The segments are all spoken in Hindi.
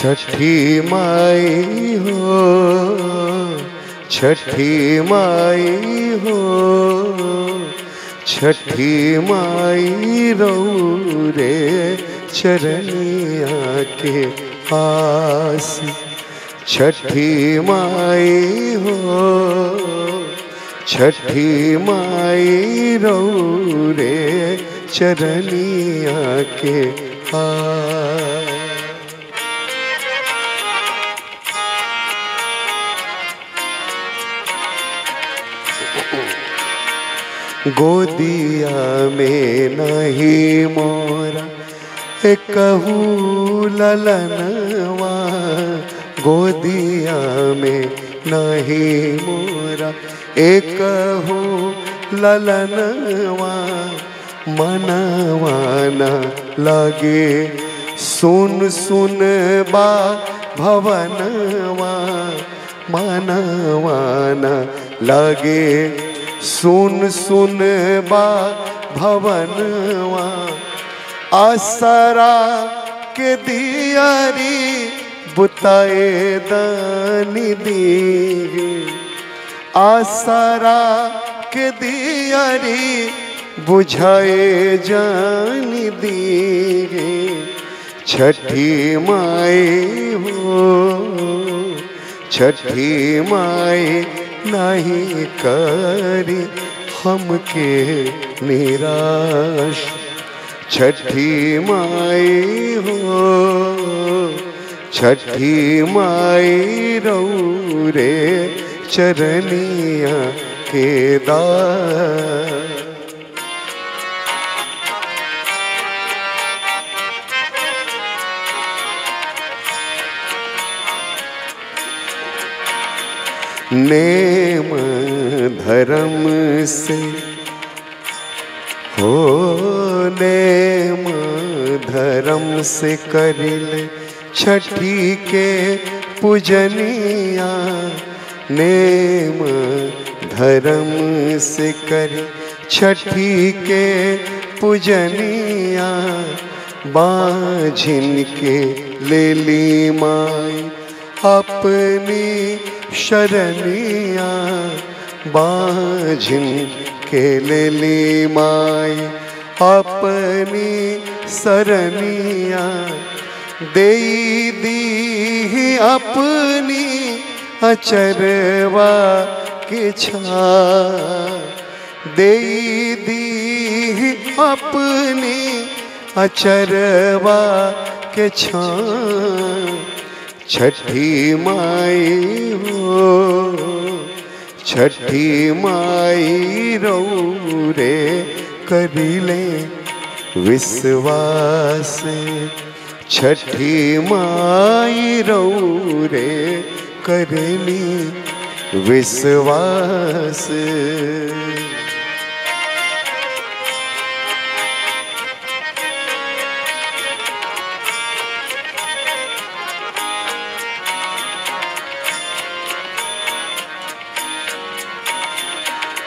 छठी माई हो, छठी माई हो, छठी माई रो रे चरनिया के पास। छठी माई हो, छठी माई रो रे चरनिया के पास। गोदिया में नहीं मोरा। कहू ललनवा, गोदिया में नहीं मोरा। एक ललनवा, मनवाना लगे। सुन सुन बा भवनवा, मनवाना लगे। सुन सुन बा भवनवा आसरा के दियारी बुताए दानी दी आसरा के दियारी बुझाए जान दी छठी माई हो, छठी माई नहीं करी हमके निराश। छठी माई हो छठी माई रो रे चरनिया के दार नेम धर्म से हो नेम धर्म से करिल छठी के पूजनिया। नेम धर्म से कर छठी के पूजनिया। बाझिन के ले ली माई अपनी शरणिया, बाझिन के ले ली अपनी सरनिया दे दी अपनी अचरवा के दे दी अपनी अचरवा के छा छठी माई हो छठी माई रो करिले विश्वास। छठी माई रे करली विश्वास।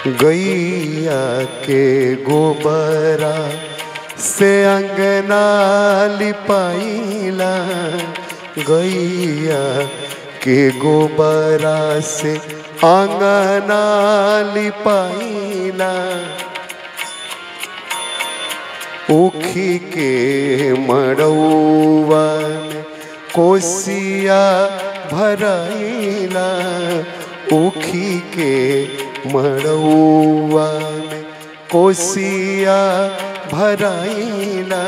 गैया के गोबरा से अंगना लिपाइला। गैया के गोबरा से अंगना लिपाइला। उखी के मड़ौवा कोसिया भराइला। उखी के मड़ौआ कोसिया भराइला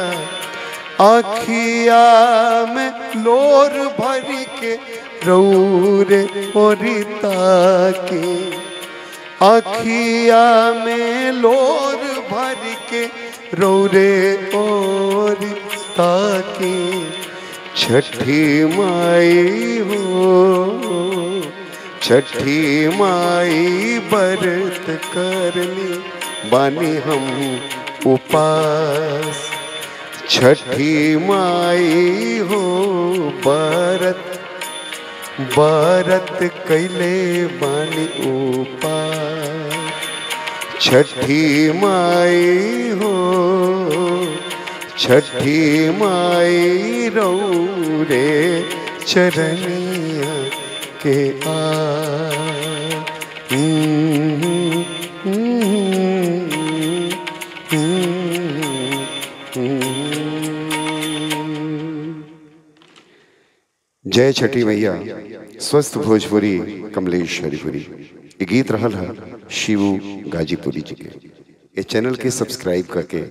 आखिया में लोर भर के रौरे ओरिता के आखिया में लोर भर के रौरे ओरिता के छठी माई हो, छठी माई बरत करली बानी हम उपास। छठी माई हो बरत बरत कैले बानी उपास। छठी माई हो, छठी माई रे चरनिया के आ जय छठी मैया, स्वस्थ भोजपुरी, कमलेश हरिपुरी। ये गीत रहल है शिवू गाजीपुरी जी के। ये चैनल के सब्सक्राइब करके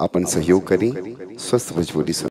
अपन सहयोग करी, स्वस्थ भोजपुरी